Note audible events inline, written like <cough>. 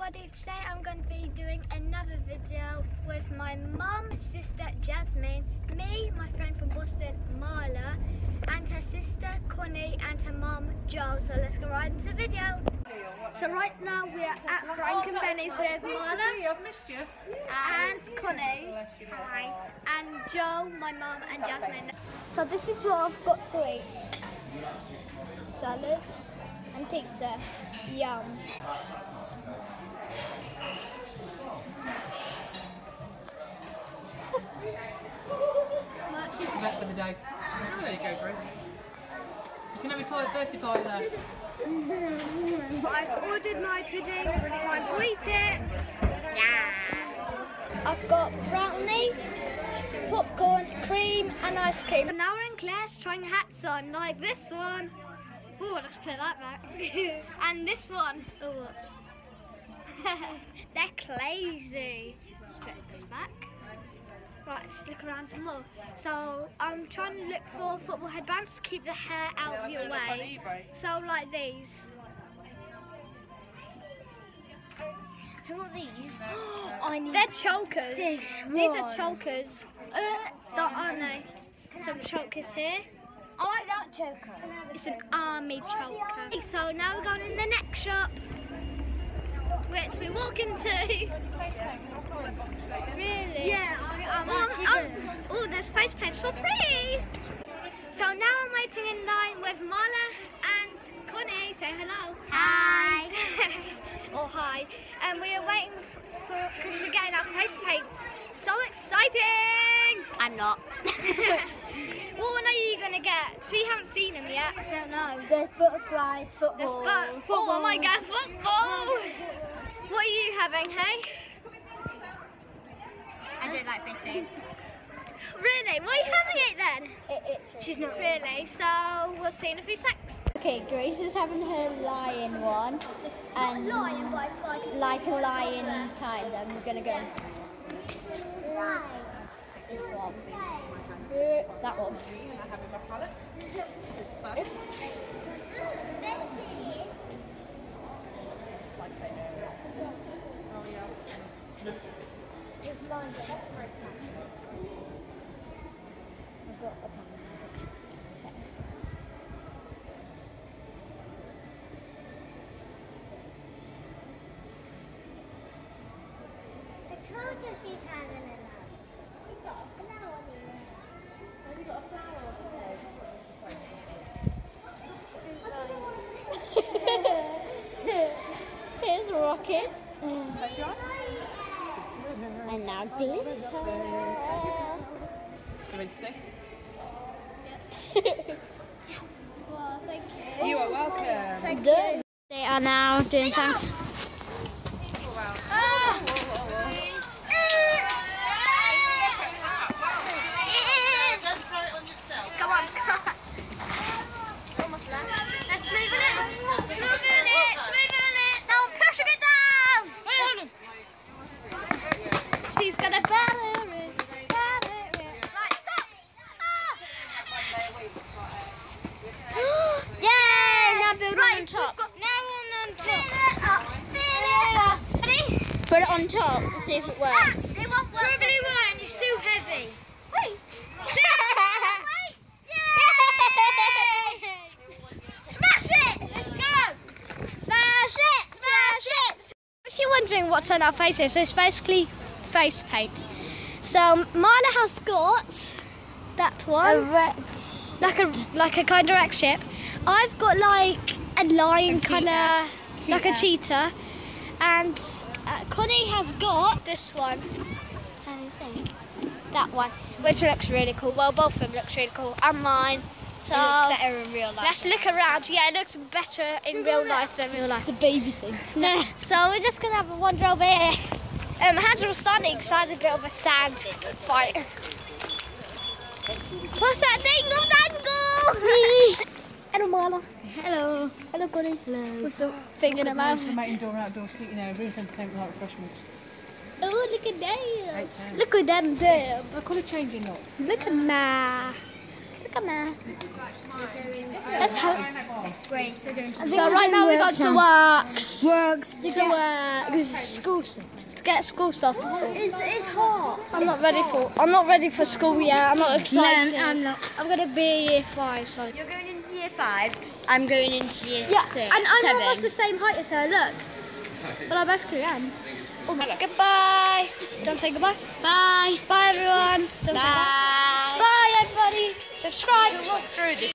everybody, today I'm going to be doing another video with my mum, sister Jasmine, me, my friend from Boston, Marla, and her sister Connie and her mum Jo. So let's go right into the video. So right now we are at Frank and Benny's with Marla I've missed you. and Connie. Hi. And Joe, my mum, and Jasmine. So this is what I've got to eat. Salad and pizza. Yum. Day. Oh, there you go, Grace. You can have your pie, birthday pie. I've ordered my pudding, it's time to eat it. Yeah. I've got brownie, popcorn, cream, and ice cream. And now we're in Claire's trying hats on, like this one. Ooh, let's put that back. <laughs> and this one. Ooh. <laughs> They're crazy. Let's put this back. Right, let's around for more. So I'm trying to look for football headbands to keep the hair out of your way. So like these. Who are these? <gasps> <gasps> I need They're chokers. These are chokers. Uh, that aren't they? Some chokers here. I like that choker. It's an army choker. So now we're going in the next shop, which we walk into. <laughs> really? Yeah, I, I'm Oh, actually oh, oh, face paints for free. So now I'm waiting in line with Marla and Connie. Say hello. Hi. <laughs> or hi. And we are waiting for because we're getting our face paints. So exciting! I'm not. <laughs> What one are you gonna get? we haven't seen them yet. I don't know. There's butterflies, There's footballs. but oh my god, football! What are you having, hey? I don't like fish paint. Really? Why are you having it then? It, She's not really, so we'll see in a few secs. Okay, Grace is having her lion one. And lion, but it's like like a lion kind of. We're gonna go this one. That one. I have in my palette. Which is fun. Oh, yeah. I told you she's having enough. Here's Rocket. And now Glitter. You ready to sing? Well, thank you. You are welcome. Thank Good. you. They are now doing some. Come on, come on. Almost there. Let's move in it. Let's move in it. Let's move in it. No, pushing it down. She's gonna batter it. Batter it. Right, stop. Ah. Yay! Now build Right, on top. we've got now on on top. Fill it up. Fill it up. Ready? Put it on top and see if it Ah, works. it won't work. Probably won't. It's too heavy. Wait. <laughs> Smash it! Let's go! Smash it! Smash it! If you're wondering what's on our faces, so it's basically face paint. So Marla has got that one, like a like a kind of wreck ship. I've got like a lion kind of like a cheetah, and uh, Connie has got this one. Can you see? That one, which looks really cool. Well, both of them looks really cool, and mine. So better in real life. let's look around. Yeah, it looks better in real life than real life. the baby thing. <laughs> No, so we're just gonna have a wander over here. Um, Hansel standing side a bit of a stand fight. What's that thing? Dangle! <laughs> Hello, Marla. Hello. Hello, Connie. Hello. What's the thing in her mouth? For my indoor and outdoor seating area, room entertainment, light refreshments. Oh, look at them. Look at them there. I call it changing up. Look at that. Come on. Let's hope. Grace, we're going to So right now we got to works. works to To work. School to get school stuff. It's, it's hot. I'm not ready for. I'm not ready for school yet. I'm not excited. No, I'm not. I'm gonna be year five. So. You're going into year five. I'm going into year Yeah, six. and I'm seven. almost the same height as her. Look. Well, I basically am. Oh, my goodbye. Don't say goodbye. Bye. Bye, everyone. Don't bye. Bye. Bye, everybody. Subscribe. Walk through this.